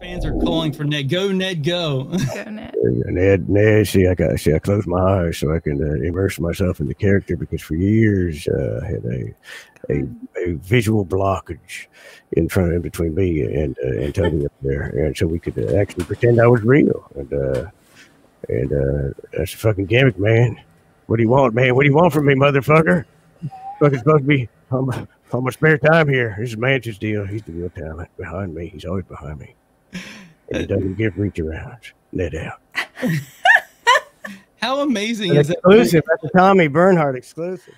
fans are calling for Ned. Go, Ned, go. Go, Ned. Ned, Ned, see, I got, see, I close my eyes so I can uh, immerse myself in the character because for years uh, I had a, a, a visual blockage in front of between me and uh, and Tony up there, and so we could uh, actually pretend I was real. And uh, and uh, that's a fucking gimmick, man. What do you want, man? What do you want from me, motherfucker? Fucking supposed to be on my, on my spare time here. This is Manson's deal. He's the real talent behind me. He's always behind me. And he doesn't give reach around. Let out. How amazing An is that? exclusive. That's a Tommy Bernhard exclusive.